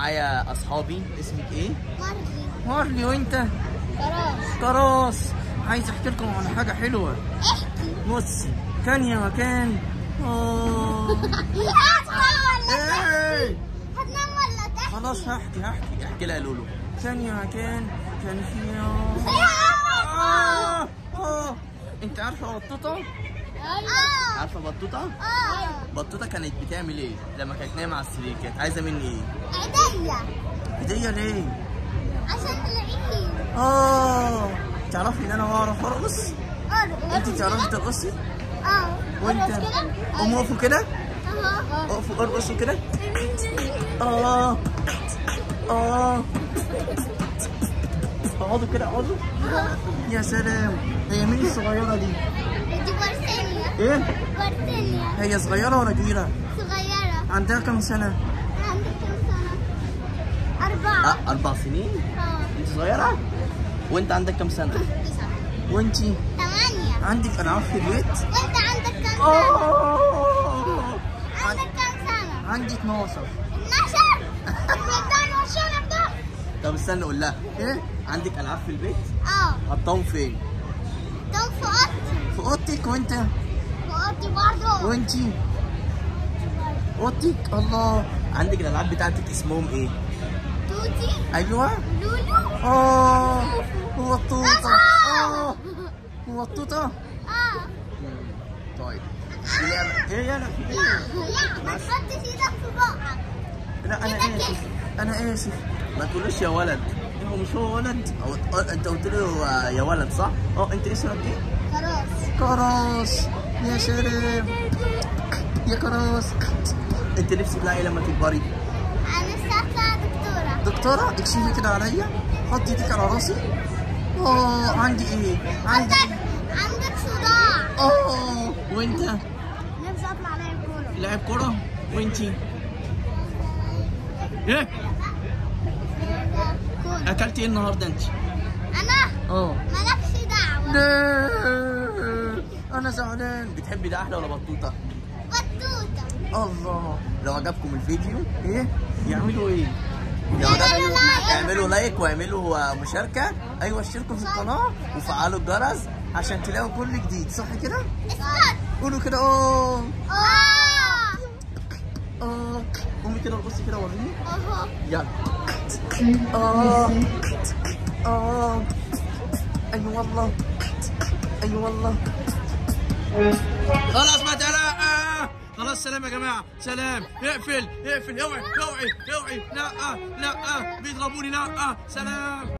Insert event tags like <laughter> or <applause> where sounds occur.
معايا أصحابي. اسمك إيه؟ مارلي. مارلي وأنت؟ كراش. كراس عايز أحكي لكم عن حاجة حلوة. احكي. بص كان يا مكان. <laughs> آه. إيه. هتنام ولا تحكي؟ خلاص هحكي هحكي. احكي لها لولو. كان يا مكان كان في آه. آه. أنت عارفة بطوطه آه. عارفة بطوطة؟ آه. بطوطة كانت بتعمل إيه؟ لما كانت نايمة على السرير كانت عايزة مني إيه؟ عيديا هديه ليه؟ عشان العيد آه. تعرفي إن أنا بعرف ارقص ارقص أنت تعرفي ترقصي؟ آه. وأنت؟ قوموا وقفوا كده؟ اهو أقفوا أرقصوا كده؟ <laughs> آه. آه. أقعدوا كده أقعدوا؟ يا سلام. هي مين الصغيرة دي؟ إيه؟ بارتينيا هي صغيرة ولا كبيرة؟ صغيرة. عندها كام سنة؟ عندك كم سنة؟ أربعة. آه أربع سنين؟ آه. أنت صغيرة؟ وأنت عندك كام سنة؟ تسعة. وأنت؟ ثمانية. عندك العاب في البيت وأنت عندك كم سنة؟ آه عندك كم سنة؟ عندي 12 12 بيدان وشنا ده طب استنى أقول لها. إيه؟ عندك ألعاب في البيت؟ آه. حطاهم فين؟ ده في أوضتي. في أوضتك وأنت؟ أوضتي برضه وانتي؟ اوضتك الله. عندك الألعاب بتاعتك اسمهم إيه؟ توتي. أيوه. لولو. آه. هو الطوطة. آه. هو الطوطة؟ آه. طيب. إيه إيه لا ما تحطش إيدك في بقك. لا أنا آسف. أنا آسف. ما تقولوش يا ولد. هو مش هو ولد؟ أو- أنت قلت له آه، يا ولد صح؟ أه أنت اسمك إيه؟ خلاص كراس يا سلام يا كراس انت نفسك تطلعي إيه لما تكبري. أنا ساعتها دكتورة. دكتورة اكشفي كده عليا. حطي إيدك على راسي. آه عندي إيه؟ عندي عندك عندك صداع. آه وأنت؟ نفسي أطلع لاعب كورة. لاعب كرة وانتي إيه؟ كورة. أكلتي إيه النهارده أنت؟ أنا آه مالكش دعوة. لا. أنا زعلان. بتحبي ده أحلى ولا بطوطة؟ بطوطة. الله. لو عجبكم الفيديو إيه؟ يعملوا إيه. اعملوا لايك واعملوا مشاركة. أيوه اشتركوا في القناة وفعلوا الجرس عشان تلاقوا كل جديد. صح كده؟ قولوا كده. آه آه قومي كده ارقصي كده وريني. يلا. آه آه اي والله. اي والله. خلاص ما تلا آه. خلاص سلام يا جماعة سلام اقفل اقفل اوعي اوعي اوعي لا آه. لا آه. بيضربوني لا آه. سلام